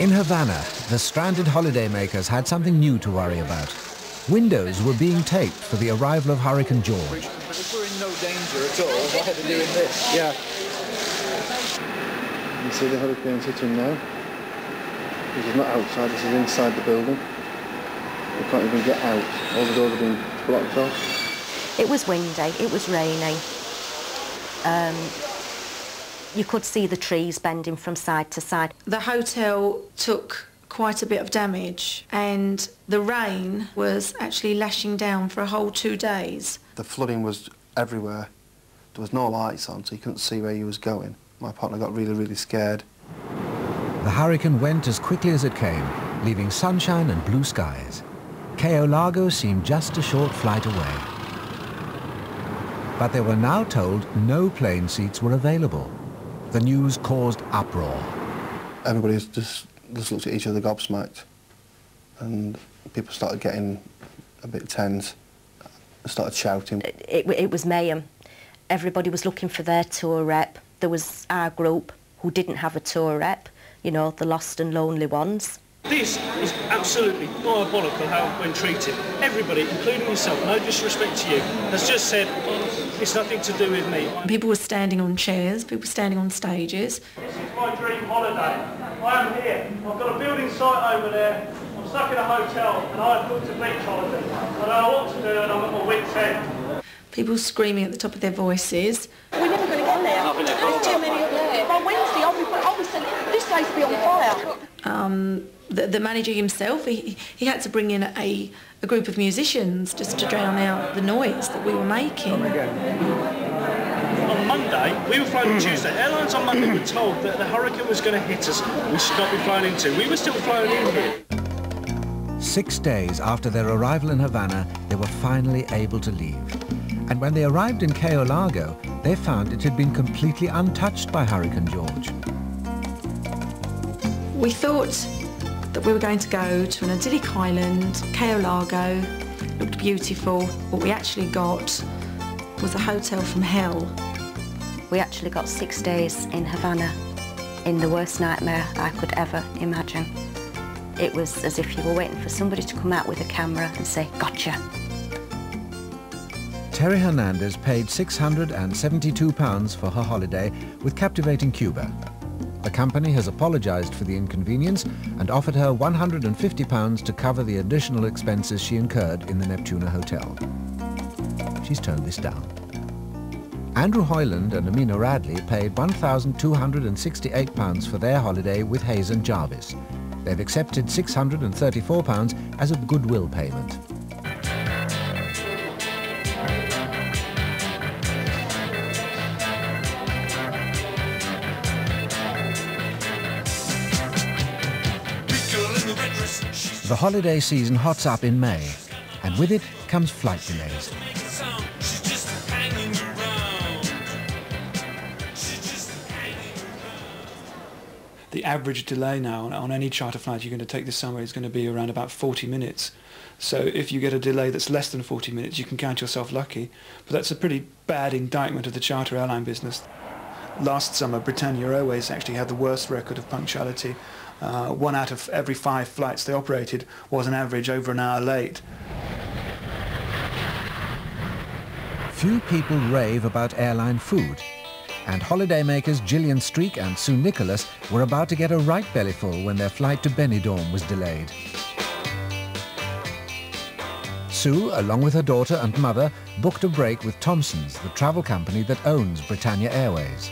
In Havana, the stranded holidaymakers had something new to worry about. Windows were being taped for the arrival of Hurricane George. But if we're in no danger at all, why are they doing this? Yeah. You see the hurricane hitting now? This is not outside, this is inside the building. We can't even get out. All the doors have been blocked off. It was windy, it was raining. Um, you could see the trees bending from side to side. The hotel took quite a bit of damage and the rain was actually lashing down for a whole two days. The flooding was everywhere. There was no lights on so you couldn't see where you was going. My partner got really, really scared. The hurricane went as quickly as it came, leaving sunshine and blue skies. Cayo Largo seemed just a short flight away. But they were now told no plane seats were available. The news caused uproar. Everybody just, just looked at each other gobsmacked and people started getting a bit tense, started shouting. It, it, it was mayhem. Everybody was looking for their tour rep. There was our group who didn't have a tour rep, you know, the lost and lonely ones. This is absolutely diabolical how it's been treated. Everybody, including yourself, no disrespect to you, has just said, it's nothing to do with me. People were standing on chairs, people were standing on stages. This is my dream holiday. I am here. I've got a building site over there. I'm stuck in a hotel and I've booked a beach holiday. I don't know what to do and I'm at my wit's end. People screaming at the top of their voices. We're never going to get there. There's too many up there. By Wednesday, I'll be, I'll be saying, this place be on fire. Um, the, the, manager himself, he, he had to bring in a, a group of musicians just to drown out the noise that we were making. On Monday, we were flying on Tuesday. Airlines on Monday were told that the hurricane was going to hit us. We should not be flying into. We were still flying in here. Six days after their arrival in Havana, they were finally able to leave. And when they arrived in Cayo Largo, they found it had been completely untouched by Hurricane George. We thought that we were going to go to an idyllic island, Cayo Largo, looked beautiful. What we actually got was a hotel from hell. We actually got six days in Havana in the worst nightmare I could ever imagine. It was as if you were waiting for somebody to come out with a camera and say, gotcha. Terry Hernandez paid £672 for her holiday with Captivating Cuba. The company has apologized for the inconvenience and offered her £150 to cover the additional expenses she incurred in the Neptuno Hotel. She's turned this down. Andrew Hoyland and Amina Radley paid £1,268 for their holiday with Hayes and Jarvis. They've accepted £634 as a goodwill payment. The holiday season hots up in May, and with it comes flight delays. The average delay now on, any charter flight you're going to take this summer is going to be around about 40 minutes. So if you get a delay that's less than 40 minutes, you can count yourself lucky. But that's a pretty bad indictment of the charter airline business. Last summer, Britannia Airways actually had the worst record of punctuality uh, one out of every five flights they operated was an average over an hour late. Few people rave about airline food, and holidaymakers Gillian Streak and Sue Nicholas were about to get a right bellyful when their flight to Benidorm was delayed. Sue, along with her daughter and mother, booked a break with Thomson's, the travel company that owns Britannia Airways.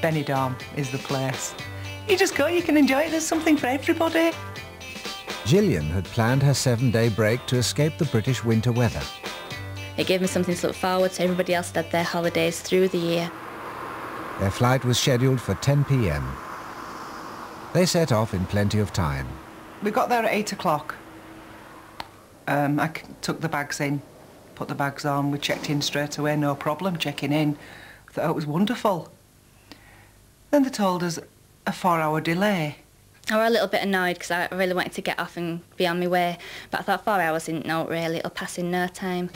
Benidorm is the place. You just go, you can enjoy it. There's something for everybody. Gillian had planned her seven-day break to escape the British winter weather. It gave me something to look forward to. Everybody else had their holidays through the year. Their flight was scheduled for 10 p.m. They set off in plenty of time. We got there at 8 o'clock. Um, I took the bags in, put the bags on. We checked in straight away, no problem checking in. I thought it was wonderful. Then they told us a four-hour delay. I was a little bit annoyed because I really wanted to get off and be on my way, but I thought four hours isn't no really, it'll pass in no time.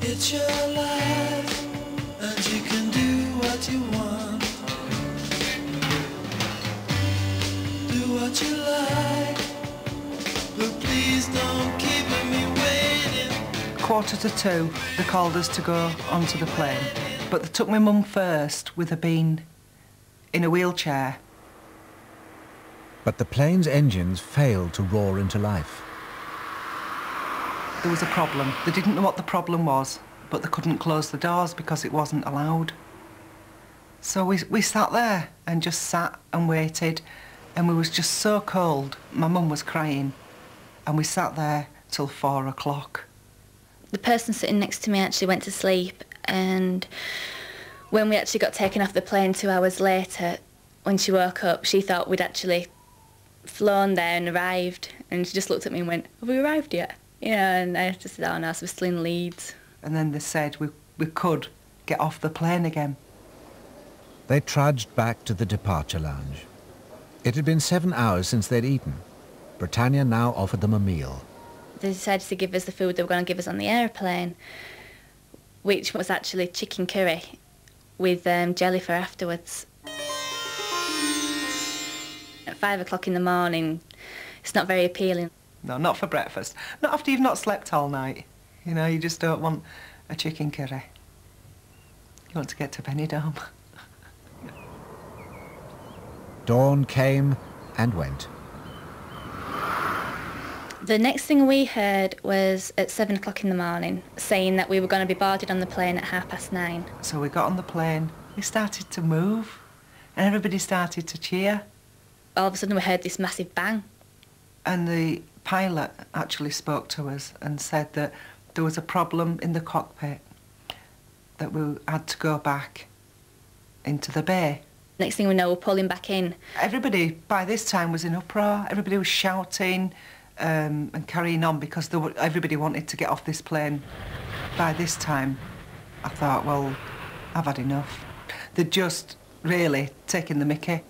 It's your life, and you can do what you want. what you like, but please don't keep me waiting. Quarter to two, they called us to go onto the plane. But they took my mum first with her being in a wheelchair. But the plane's engines failed to roar into life. There was a problem. They didn't know what the problem was, but they couldn't close the doors because it wasn't allowed. So we, we sat there and just sat and waited and we was just so cold. My mum was crying and we sat there till four o'clock. The person sitting next to me actually went to sleep and when we actually got taken off the plane two hours later, when she woke up, she thought we'd actually flown there and arrived and she just looked at me and went, have we arrived yet? You know, and I just said, oh no, so we're still in Leeds. And then they said we, we could get off the plane again. They trudged back to the departure lounge. It had been seven hours since they'd eaten. Britannia now offered them a meal. They decided to give us the food they were going to give us on the aeroplane, which was actually chicken curry with um, jelly for afterwards. At five o'clock in the morning, it's not very appealing. No, not for breakfast. Not after you've not slept all night. You know, you just don't want a chicken curry. You want to get to Benidorm. Dawn came and went. The next thing we heard was at seven o'clock in the morning, saying that we were going to be boarded on the plane at half past nine. So we got on the plane, we started to move, and everybody started to cheer. All of a sudden we heard this massive bang. And the pilot actually spoke to us and said that there was a problem in the cockpit, that we had to go back into the bay. Next thing we know, we're pulling back in. Everybody by this time was in uproar. Everybody was shouting um, and carrying on because were, everybody wanted to get off this plane. By this time, I thought, well, I've had enough. They'd just really taken the mickey.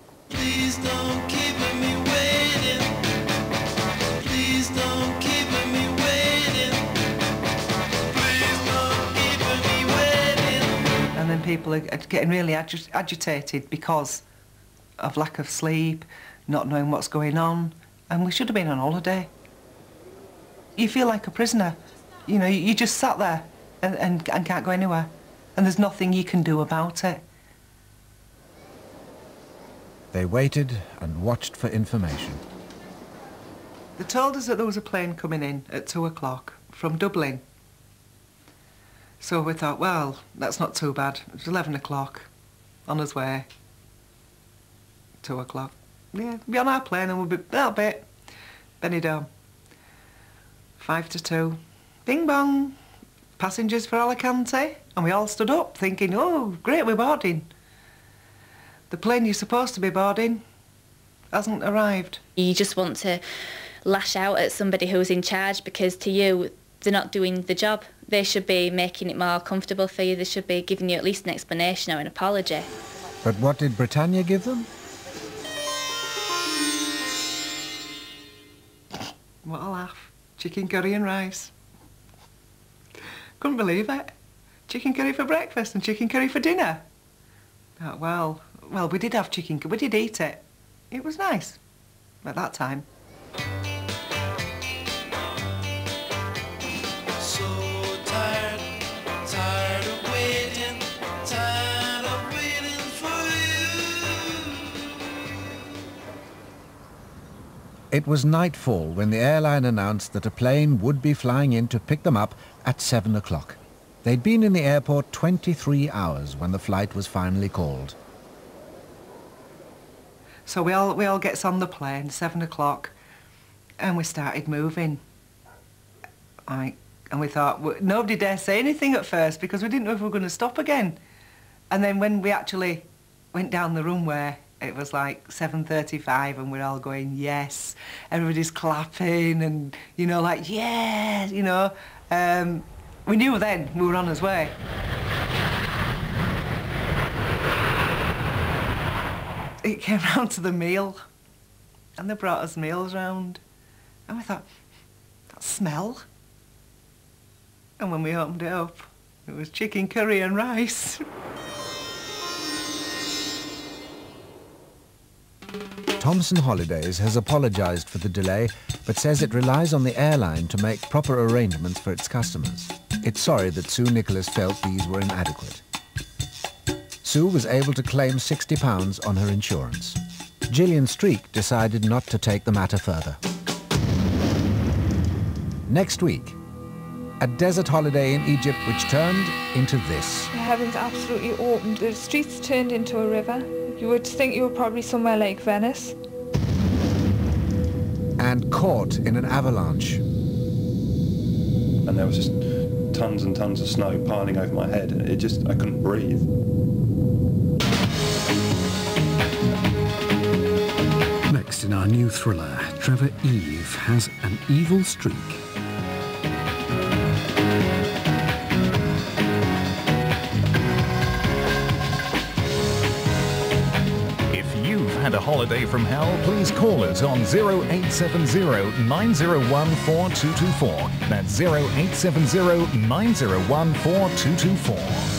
And then people are getting really agi agitated because of lack of sleep, not knowing what's going on. And we should have been on holiday you feel like a prisoner. You know, you just sat there and, and, and can't go anywhere. And there's nothing you can do about it. They waited and watched for information. They told us that there was a plane coming in at two o'clock from Dublin. So we thought, well, that's not too bad. It's 11 o'clock, on his way. Two o'clock. Yeah, be on our plane and we'll be, that'll be it. Benidorm. Five to two. Bing bong. Passengers for Alicante. And we all stood up thinking, oh, great, we're boarding. The plane you're supposed to be boarding hasn't arrived. You just want to lash out at somebody who's in charge because to you, they're not doing the job. They should be making it more comfortable for you. They should be giving you at least an explanation or an apology. But what did Britannia give them? What a laugh chicken curry and rice. Couldn't believe it. Chicken curry for breakfast and chicken curry for dinner. Oh, well, well, we did have chicken, we did eat it. It was nice at that time. It was nightfall when the airline announced that a plane would be flying in to pick them up at 7 o'clock. They'd been in the airport 23 hours when the flight was finally called. So we all, we all gets on the plane, 7 o'clock, and we started moving. Like, and we thought, nobody dare say anything at first because we didn't know if we were going to stop again. And then when we actually went down the runway, it was like 7.35 and we're all going, yes. Everybody's clapping and, you know, like, yeah, you know. Um, we knew then we were on his way. It came round to the meal and they brought us meals round. And we thought, that smell. And when we opened it up, it was chicken curry and rice. Thomson Holidays has apologized for the delay, but says it relies on the airline to make proper arrangements for its customers. It's sorry that Sue Nicholas felt these were inadequate. Sue was able to claim £60 on her insurance. Gillian Streak decided not to take the matter further. Next week, a desert holiday in Egypt which turned into this. The heavens absolutely opened. The streets turned into a river. You would think you were probably somewhere like Venice. And caught in an avalanche. And there was just tons and tons of snow piling over my head. It just, I couldn't breathe. In our new thriller, Trevor Eve has an evil streak. If you've had a holiday from hell, please call us on 0870 901 4224. That's 0870 901 4224.